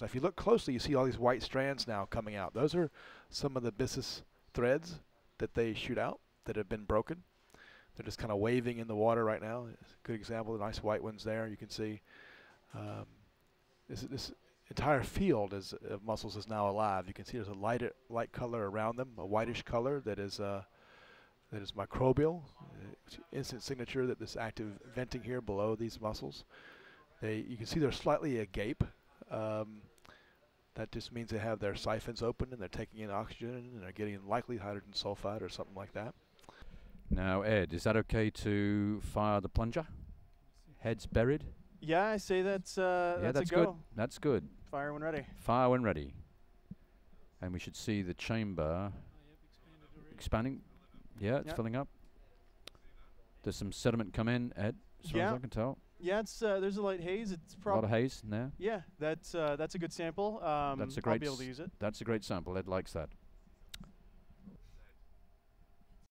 Now, if you look closely, you see all these white strands now coming out. Those are some of the byssus threads that they shoot out that have been broken. They're just kind of waving in the water right now. It's a good example. The nice white ones there. You can see um, this, this entire field is, of mussels is now alive. You can see there's a light light color around them, a whitish color that is uh, that is microbial. Instant signature that this active venting here below these mussels. They you can see they're slightly agape. Um, that just means they have their siphons open and they're taking in oxygen and they're getting likely hydrogen sulfide or something like that. Now, Ed, is that okay to fire the plunger? Heads buried? Yeah, I say that's uh, yeah, that's, that's a go. good. That's good. Fire when ready. Fire when ready. And we should see the chamber expanding. Yeah, it's Yep. filling up. There's some sediment come in, Ed, as far as Yeah. I can tell. Yeah, it's uh, there's a light haze. It's probably A lot of haze in there. yeah. That's uh, that's a good sample. Um, That's a I'll be able to use it. That's a great sample. Ed likes that.